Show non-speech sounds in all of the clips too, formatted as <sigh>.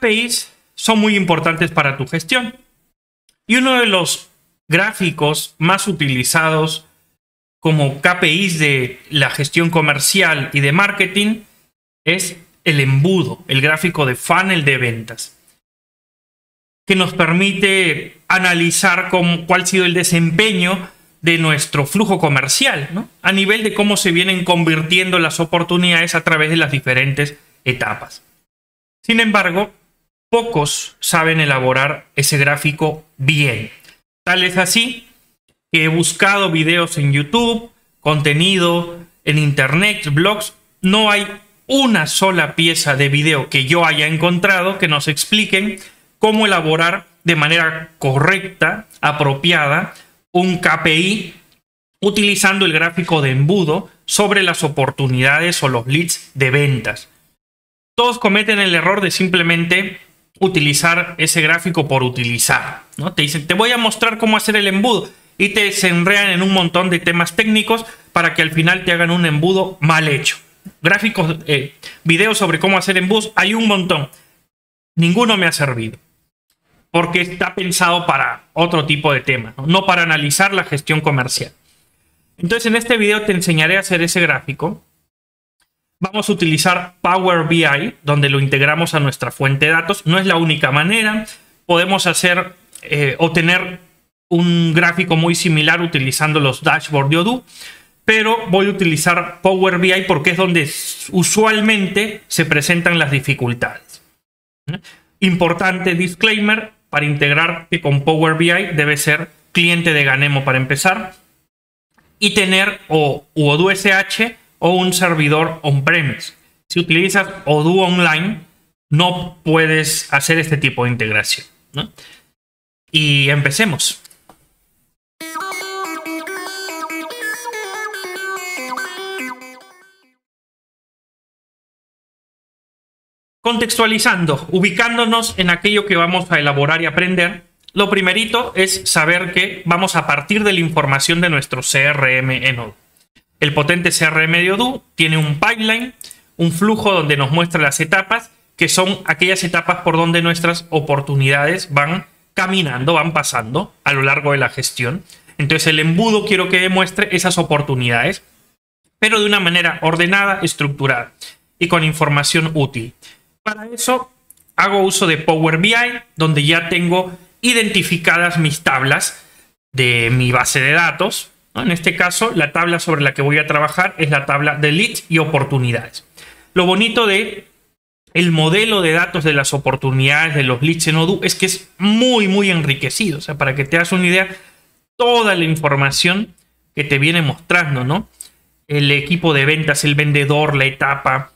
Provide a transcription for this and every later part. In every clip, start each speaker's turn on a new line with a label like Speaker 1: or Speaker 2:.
Speaker 1: KPIs son muy importantes para tu gestión. Y uno de los gráficos más utilizados como KPIs de la gestión comercial y de marketing es el embudo, el gráfico de funnel de ventas, que nos permite analizar cuál ha sido el desempeño de nuestro flujo comercial, a nivel de cómo se vienen convirtiendo las oportunidades a través de las diferentes etapas. Sin embargo, pocos saben elaborar ese gráfico bien. Tal es así que he buscado videos en YouTube, contenido en Internet, blogs. No hay una sola pieza de video que yo haya encontrado que nos expliquen cómo elaborar de manera correcta, apropiada, un KPI utilizando el gráfico de embudo sobre las oportunidades o los leads de ventas. Todos cometen el error de simplemente utilizar ese gráfico por utilizar. ¿no? Te dicen, te voy a mostrar cómo hacer el embudo y te enrean en un montón de temas técnicos para que al final te hagan un embudo mal hecho. Gráficos, eh, videos sobre cómo hacer embudos, hay un montón. Ninguno me ha servido porque está pensado para otro tipo de temas, ¿no? para analizar la gestión comercial. Entonces en este video te enseñaré a hacer ese gráfico. Vamos a utilizar Power BI, donde lo integramos a nuestra fuente de datos. No es la única manera. Podemos hacer eh, o tener un gráfico muy similar utilizando los dashboards de Odoo, pero voy a utilizar Power BI porque es donde usualmente se presentan las dificultades. Importante disclaimer, para integrar con Power BI debe ser cliente de Ganemo para empezar y tener o Odoo SH o un servidor on-premise. Si utilizas Odoo Online, no puedes hacer este tipo de integración. Y empecemos. Contextualizando, ubicándonos en aquello que vamos a elaborar y aprender, lo primerito es saber que vamos a partir de la información de nuestro CRM en Odoo. El potente CRM de Odoo tiene un pipeline, un flujo donde nos muestra las etapas, que son aquellas etapas por donde nuestras oportunidades van caminando, van pasando a lo largo de la gestión. Entonces el embudo quiero que demuestre esas oportunidades, pero de una manera ordenada, estructurada y con información útil. Para eso hago uso de Power BI, donde ya tengo identificadas mis tablas de mi base de datos. En este caso, la tabla sobre la que voy a trabajar es la tabla de leads y oportunidades. Lo bonito de el modelo de datos de las oportunidades de los leads en Odoo es que es muy, muy enriquecido. O sea, para que te hagas una idea, toda la información que te viene mostrando, ¿no? El equipo de ventas, el vendedor, la etapa,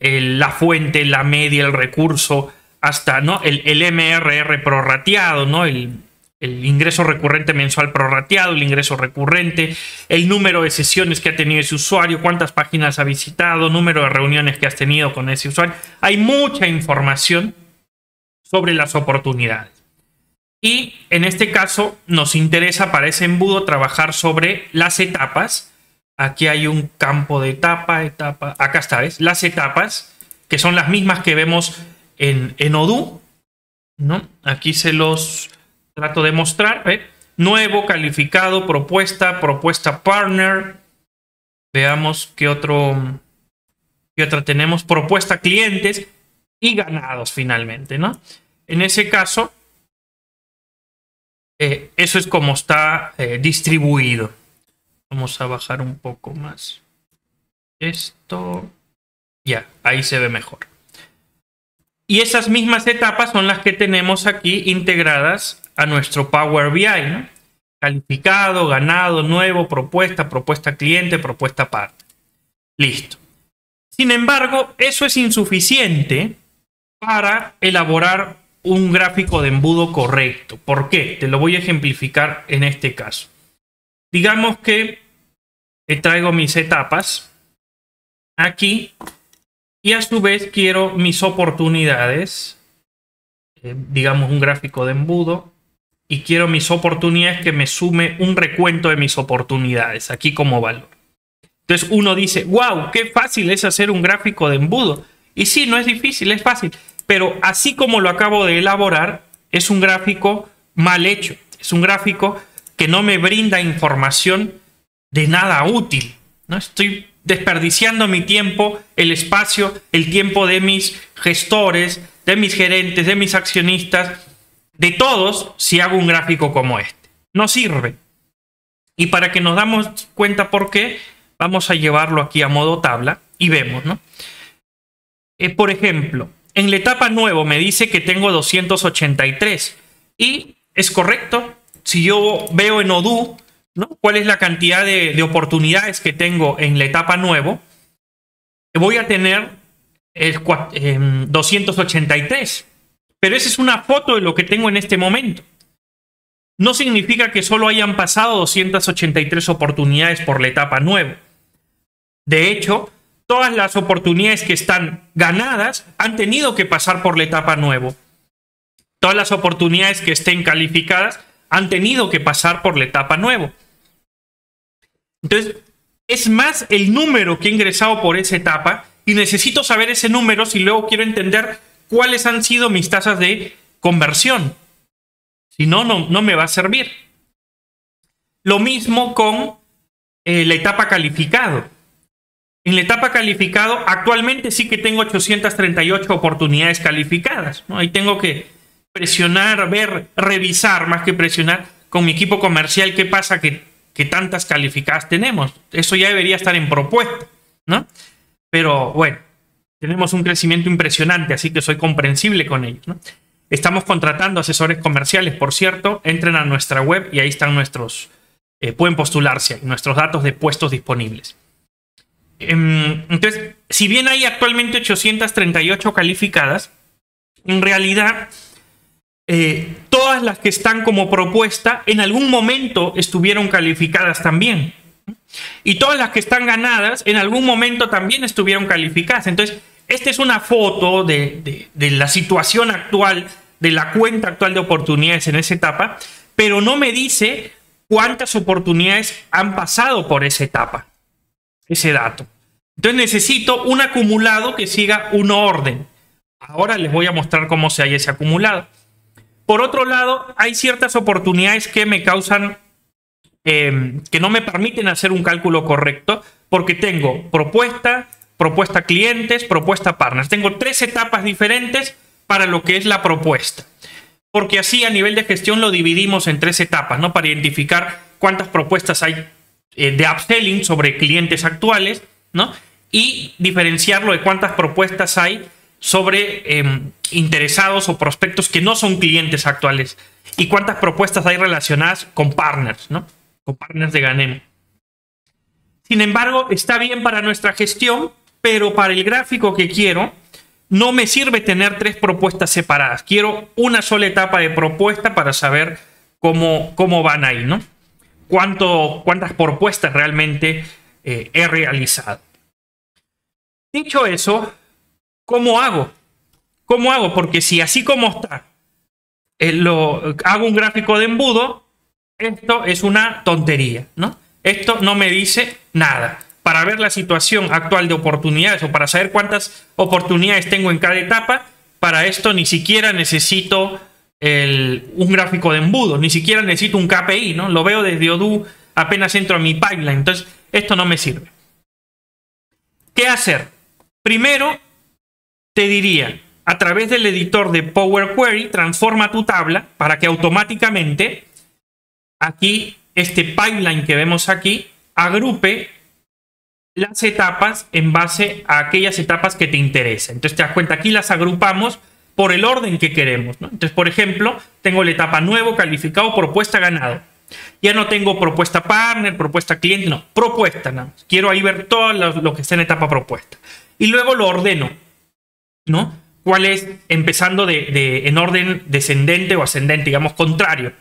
Speaker 1: la fuente, la media, el recurso, hasta ¿no? el, el MRR prorrateado, ¿no? El, el, ingreso recurrente mensual prorrateado, el ingreso recurrente, el número de sesiones que ha tenido ese usuario, cuántas páginas ha visitado, número de reuniones que has tenido con ese usuario. Hay mucha información sobre las oportunidades. Y en este caso nos interesa para ese embudo trabajar sobre las etapas Aquí hay un campo de etapa, etapa. Acá está, ¿ves? Las etapas, que son las mismas que vemos en, en Odoo. ¿no? Aquí se los trato de mostrar. Nuevo, calificado, propuesta, propuesta partner. Veamos qué otro. ¿Qué otra tenemos? Propuesta clientes y ganados finalmente, ¿no? En ese caso, eh, eso es como está eh, distribuido. Vamos a bajar un poco más. Esto. Ya, ahí se ve mejor. Y esas mismas etapas son las que tenemos aquí integradas a nuestro Power BI. Calificado, ganado, nuevo, propuesta, propuesta cliente, propuesta parte. Listo. Sin embargo, eso es insuficiente para elaborar un gráfico de embudo correcto. ¿Por qué? Te lo voy a ejemplificar en este caso. Digamos que traigo mis etapas aquí y a su vez quiero mis oportunidades, eh, digamos un gráfico de embudo, y quiero mis oportunidades que me sume un recuento de mis oportunidades aquí como valor. Entonces uno dice, wow, qué fácil es hacer un gráfico de embudo. Y sí, no es difícil, es fácil. Pero así como lo acabo de elaborar, es un gráfico mal hecho. Es un gráfico que no me brinda información de nada útil. ¿no? Estoy desperdiciando mi tiempo, el espacio, el tiempo de mis gestores, de mis gerentes, de mis accionistas, de todos, si hago un gráfico como este. No sirve. Y para que nos damos cuenta por qué, vamos a llevarlo aquí a modo tabla y vemos, ¿no? Eh, por ejemplo, en la etapa nuevo me dice que tengo 283 y es correcto. Si yo veo en Odoo ¿no? cuál es la cantidad de, de oportunidades que tengo en la etapa nuevo, voy a tener el, 283. Pero esa es una foto de lo que tengo en este momento. No significa que solo hayan pasado 283 oportunidades por la etapa nueva. De hecho, todas las oportunidades que están ganadas han tenido que pasar por la etapa nuevo. Todas las oportunidades que estén calificadas han tenido que pasar por la etapa nuevo. Entonces, es más el número que he ingresado por esa etapa y necesito saber ese número si luego quiero entender cuáles han sido mis tasas de conversión. Si no, no, me va a servir. Lo mismo con eh, la etapa calificado. En la etapa calificado, actualmente sí que tengo 838 oportunidades calificadas. ¿no? Ahí tengo que presionar, ver, revisar, más que presionar con mi equipo comercial qué pasa que, que tantas calificadas tenemos. Eso ya debería estar en propuesta, ¿no? Pero bueno, tenemos un crecimiento impresionante, así que soy comprensible con ellos, ¿no? Estamos contratando asesores comerciales, por cierto. Entren a nuestra web y ahí están nuestros, eh, pueden postularse, nuestros datos de puestos disponibles. Em, entonces, si bien hay actualmente 838 calificadas, en realidad eh, todas las que están como propuesta en algún momento estuvieron calificadas también. Y todas las que están ganadas en algún momento también estuvieron calificadas. Entonces, esta es una foto de, de la situación actual de la cuenta actual de oportunidades en esa etapa, pero no me dice cuántas oportunidades han pasado por esa etapa, ese dato. Entonces necesito un acumulado que siga un orden. Ahora les voy a mostrar cómo se halla ese acumulado. Por otro lado, hay ciertas oportunidades que me causan, em, que no me permiten hacer un cálculo correcto, porque tengo propuesta, propuesta clientes, propuesta partners. Tengo tres etapas diferentes para lo que es la propuesta. Porque así a nivel de gestión lo dividimos en tres etapas, ¿no? Para identificar cuántas propuestas hay eh, de upselling sobre clientes actuales, ¿no? Y diferenciarlo de cuántas propuestas hay sobre em, interesados o prospectos que no son clientes actuales. Y cuántas propuestas hay relacionadas con partners, ¿no? Con partners de Ganem. Sin embargo, está bien para nuestra gestión, pero para el gráfico que quiero, no me sirve tener tres propuestas separadas. Quiero una sola etapa de propuesta para saber cómo, cómo van ahí, ¿no? Cuánto, cuántas propuestas realmente eh, he realizado. Dicho eso, ¿cómo hago? ¿Cómo hago? Porque si así como está, eh, lo, hago un gráfico de embudo, esto es una tontería, ¿no? Esto no me dice nada para ver la situación actual de oportunidades o para saber cuántas oportunidades tengo en cada etapa, para esto ni siquiera necesito un gráfico de embudo, ni siquiera necesito un KPI, ¿no? Lo veo desde Odoo, apenas entro a mi pipeline, entonces esto no me sirve. ¿Qué hacer? Primero, te diría, a través del editor de Power Query, transforma tu tabla para que automáticamente aquí, este pipeline que vemos aquí, agrupe las etapas en base a aquellas etapas que te interesan. Entonces te das cuenta, aquí las agrupamos por el orden que queremos. Entonces, por ejemplo, tengo la etapa nuevo, calificado, propuesta, ganado. Ya no tengo propuesta partner, propuesta cliente, no, propuesta nada Quiero ahí ver todo lo, que está en etapa propuesta. Y luego lo ordeno, ¿no? ¿Cuál es? Empezando de, en orden descendente o ascendente, digamos, contrario.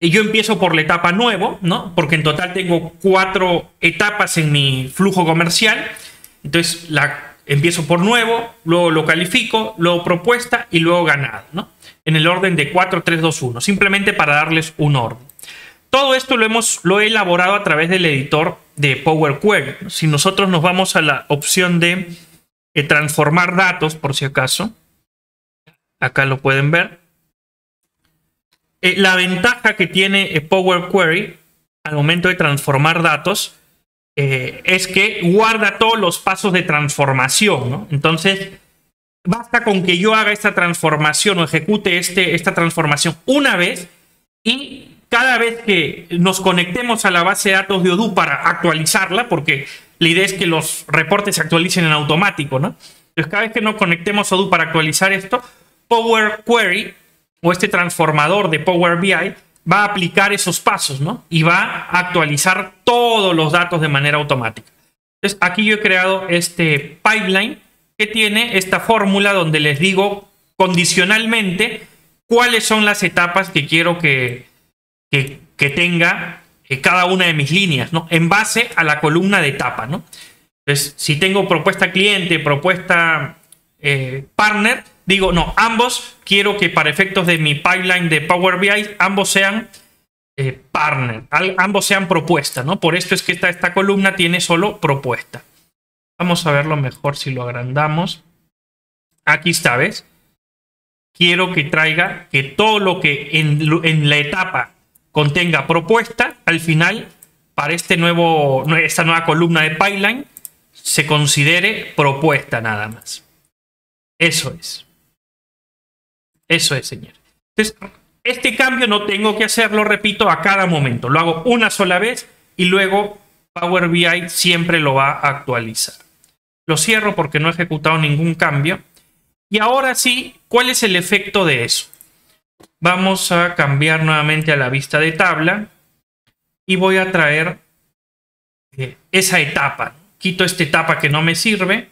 Speaker 1: Y yo empiezo por la etapa nuevo, ¿no? Porque en total tengo cuatro etapas en mi flujo comercial. Entonces la, empiezo por nuevo, luego lo califico, luego propuesta y luego ganado, ¿no? En el orden de 4, 3, 2, 1. Simplemente para darles un orden. Todo esto lo, hemos, lo he elaborado a través del editor de Power Query. Si nosotros nos vamos a la opción de transformar datos, por si acaso, Acá lo pueden ver. Eh, la ventaja que tiene eh, Power Query al momento de transformar datos eh, es que guarda todos los pasos de transformación. Entonces, basta con que yo haga esta transformación o ejecute este, esta transformación una vez y cada vez que nos conectemos a la base de datos de Odoo para actualizarla, porque la idea es que los reportes se actualicen en automático, ¿no? Entonces, cada vez que nos conectemos a Odoo para actualizar esto, Power Query o este transformador de Power BI va a aplicar esos pasos, ¿no? Y va a actualizar todos los datos de manera automática. Entonces, aquí yo he creado este pipeline que tiene esta fórmula donde les digo condicionalmente cuáles son las etapas que quiero que, que, tenga eh, cada una de mis líneas, ¿no? En base a la columna de etapa, ¿no? Entonces, si tengo propuesta cliente, propuesta eh, partner, digo, no, ambos quiero que para efectos de mi pipeline de Power BI, ambos sean eh, partner, ambos sean propuesta, ¿no? Por esto es que esta, esta columna tiene solo propuesta. Vamos a verlo mejor si lo agrandamos. Aquí está, ¿ves? Quiero que traiga que todo lo que en, en la etapa contenga propuesta, al final, para este nuevo, esta nueva columna de pipeline, se considere propuesta nada más. Eso es. Eso es, señor. Entonces, este cambio no tengo que hacerlo, repito, a cada momento. Lo hago una sola vez y luego Power BI siempre lo va a actualizar. Lo cierro porque no he ejecutado ningún cambio. Y ahora sí, ¿cuál es el efecto de eso? Vamos a cambiar nuevamente a la vista de tabla y voy a traer eh, esa etapa. Quito esta etapa que no me sirve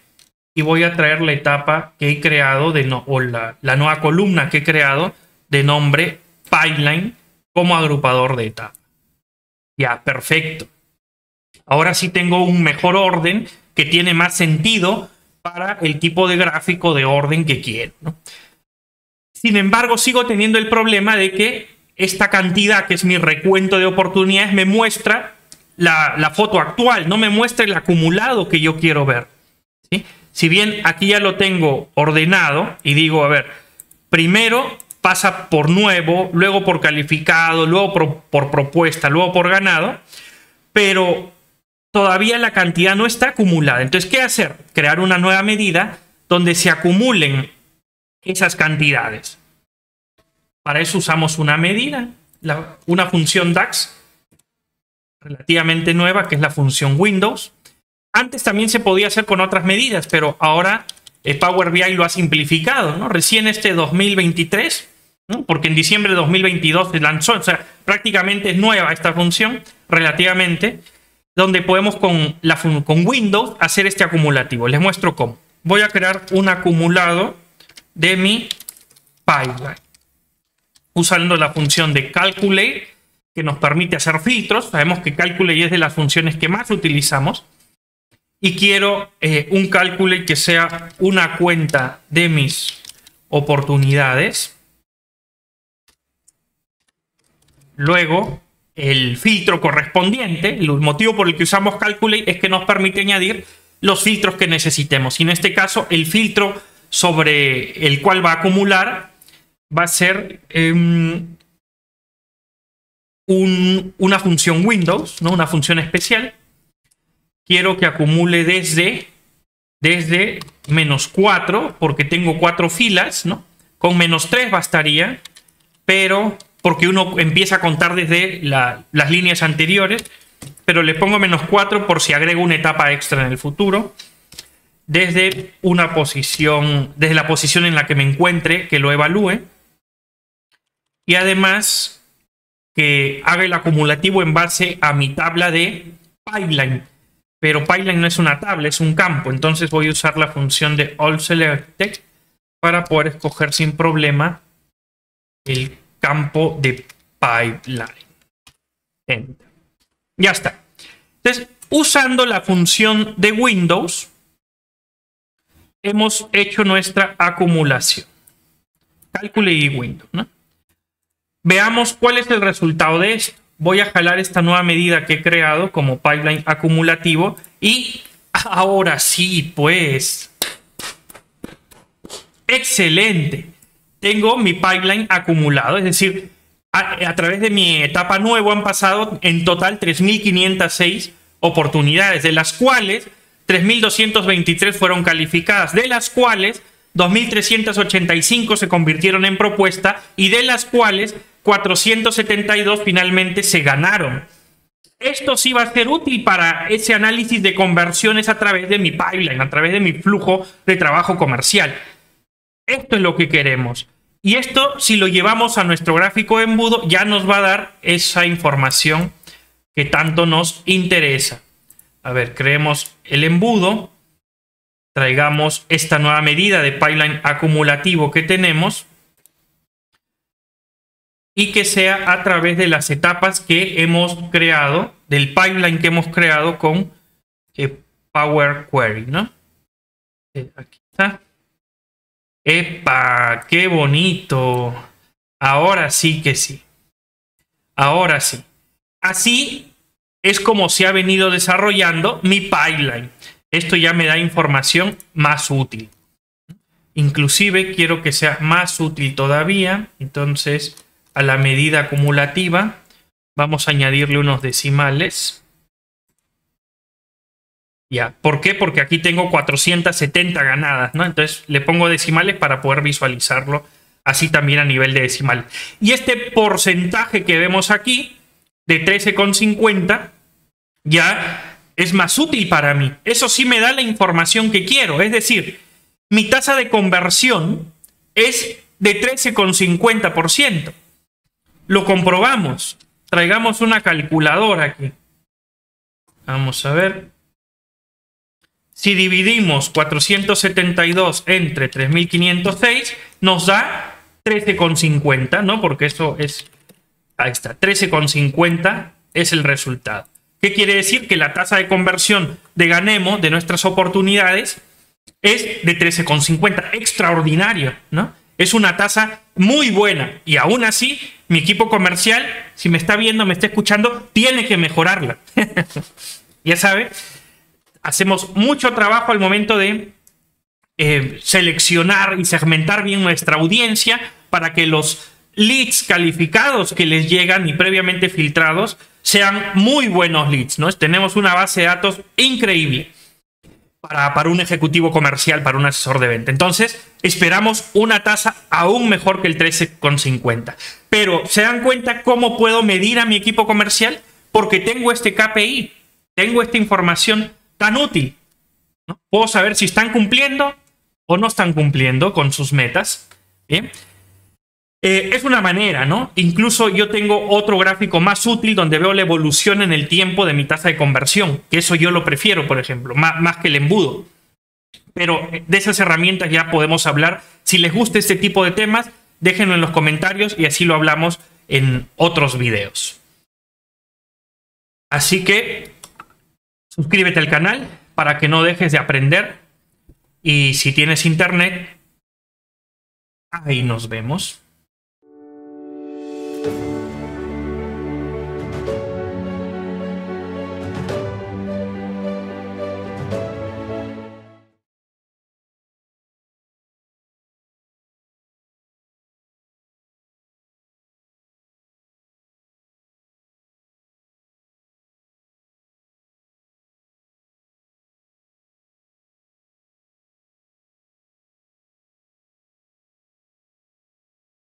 Speaker 1: y voy a traer la etapa que he creado, de no, o la, la nueva columna que he creado de nombre pipeline como agrupador de etapa. Ya, perfecto. Ahora sí tengo un mejor orden que tiene más sentido para el tipo de gráfico de orden que quiero. Sin embargo, sigo teniendo el problema de que esta cantidad, que es mi recuento de oportunidades, me muestra la, la foto actual, no me muestra el acumulado que yo quiero ver. ¿sí? Si bien aquí ya lo tengo ordenado y digo, a ver, primero pasa por nuevo, luego por calificado, luego por, propuesta, luego por ganado, pero todavía la cantidad no está acumulada. Entonces, ¿qué hacer? Crear una nueva medida donde se acumulen esas cantidades. Para eso usamos una medida, una función DAX relativamente nueva, que es la función Windows, antes también se podía hacer con otras medidas, pero ahora Power BI lo ha simplificado, ¿no? Recién este 2023, porque en diciembre de 2022 se lanzó, o sea, prácticamente es nueva esta función, relativamente, donde podemos con, con Windows hacer este acumulativo. Les muestro cómo. Voy a crear un acumulado de mi pipeline usando la función de calculate que nos permite hacer filtros. Sabemos que calculate es de las funciones que más utilizamos y quiero eh, un cálculo que sea una cuenta de mis oportunidades. Luego, el filtro correspondiente, el motivo por el que usamos Calculate es que nos permite añadir los filtros que necesitemos. Y en este caso, el filtro sobre el cual va a acumular va a ser em, una función Windows, ¿no? una función especial quiero que acumule desde, desde menos 4, porque tengo 4 filas, ¿no? Con menos 3 bastaría, pero porque uno empieza a contar desde las líneas anteriores, pero le pongo menos 4 por si agrego una etapa extra en el futuro. Desde una posición, desde la posición en la que me encuentre, que lo evalúe. Y además que haga el acumulativo en base a mi tabla de pipeline pero pipeline no es una tabla, es un campo. Entonces voy a usar la función de allSelected para poder escoger sin problema el campo de pipeline. Ya está. Entonces, usando la función de Windows, hemos hecho nuestra acumulación. Cálculo y Windows. Veamos cuál es el resultado de esto voy a jalar esta nueva medida que he creado como pipeline acumulativo y ahora sí, pues, excelente. tengo mi pipeline acumulado, es decir, a, través de mi etapa nuevo han pasado en total 3.506 oportunidades, de las cuales 3.223 fueron calificadas, de las cuales 2.385 se convirtieron en propuesta y de las cuales 472 finalmente se ganaron. Esto sí va a ser útil para ese análisis de conversiones a través de mi pipeline, a través de mi flujo de trabajo comercial. Esto es lo que queremos. Y esto, si lo llevamos a nuestro gráfico de embudo, ya nos va a dar esa información que tanto nos interesa. A ver, creemos el embudo, traigamos esta nueva medida de pipeline acumulativo que tenemos y que sea a través de las etapas que hemos creado, del pipeline que hemos creado con eh, Power Query, ¿no? Eh, aquí está. ¡Epa! ¡Qué bonito! Ahora sí que sí. Ahora sí. Así es como se ha venido desarrollando mi pipeline. Esto ya me da información más útil. Inclusive quiero que sea más útil todavía. Entonces, a la medida acumulativa, vamos a añadirle unos decimales. Ya, ¿por qué? Porque aquí tengo 470 ganadas, ¿no? Entonces le pongo decimales para poder visualizarlo así también a nivel de decimal. Y este porcentaje que vemos aquí, de 13,50, ya es más útil para mí. Eso sí me da la información que quiero. Es decir, mi tasa de conversión es de 13,50%. Lo comprobamos. Traigamos una calculadora aquí. Vamos a ver. Si dividimos 472 entre 3506, nos da 13,50, ¿no? Porque eso es... Ahí está, 13,50 es el resultado. ¿Qué quiere decir? Que la tasa de conversión de Ganemo, de nuestras oportunidades, es de 13,50. Extraordinario, ¿no? Es una tasa muy buena. Y aún así, mi equipo comercial, si me está viendo, me está escuchando, tiene que mejorarla. <laughs> ya sabe, hacemos mucho trabajo al momento de eh, seleccionar y segmentar bien nuestra audiencia para que los leads calificados que les llegan y previamente filtrados sean muy buenos leads. Tenemos una base de datos increíble para, para un ejecutivo comercial, para un asesor de venta. Entonces, esperamos una tasa aún mejor que el 13,50. Pero, ¿se dan cuenta cómo puedo medir a mi equipo comercial? Porque tengo este KPI, tengo esta información tan útil. Puedo saber si están cumpliendo o no están cumpliendo con sus metas. Bien. Eh, es una manera, ¿no? Incluso yo tengo otro gráfico más útil donde veo la evolución en el tiempo de mi tasa de conversión, que eso yo lo prefiero, por ejemplo, más, más que el embudo. Pero de esas herramientas ya podemos hablar. Si les gusta este tipo de temas, déjenlo en los comentarios y así lo hablamos en otros videos. Así que Suscríbete al canal para que no dejes de aprender. Y si tienes internet, ahí nos vemos. thank you.